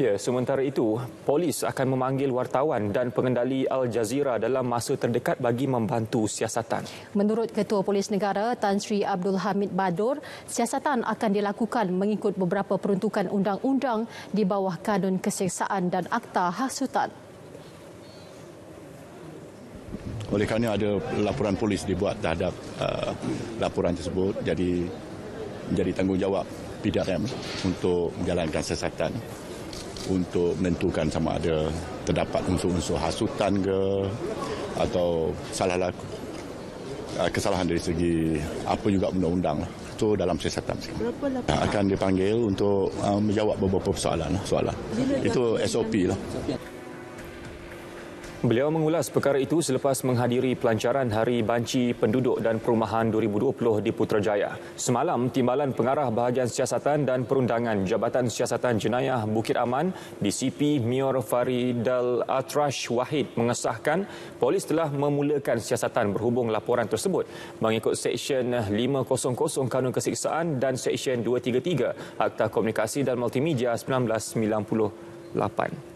Ya, sementara itu, polis akan memanggil wartawan dan pengendali Al Jazeera dalam masa terdekat bagi membantu siasatan. Menurut Ketua Polis Negara Tan Sri Abdul Hamid Badur, siasatan akan dilakukan mengikut beberapa peruntukan undang-undang di bawah Kanun Keseksaan dan Akta Hasutan. Oleh kerana ada laporan polis dibuat terhadap uh, laporan tersebut, jadi menjadi tanggungjawab PDRM untuk menjalankan siasatan untuk menentukan sama ada terdapat unsur-unsur hasutan ke atau salah laku uh, kesalahan dari segi apa juga undang-undang itu dalam siasatan akan dipanggil untuk uh, menjawab beberapa soalan. Soalan itu SOP lah Beliau mengulas perkara itu selepas menghadiri pelancaran Hari Banci Penduduk dan Perumahan 2020 di Putrajaya. Semalam, Timbalan Pengarah Bahagian Siasatan dan Perundangan Jabatan Siasatan Jenayah Bukit Aman DCP Mior Faridal Atrash Wahid mengesahkan polis telah memulakan siasatan berhubung laporan tersebut mengikut Seksyen 500 Kanun Kesiksaan dan Seksyen 233 Akta Komunikasi dan Multimedia 1998.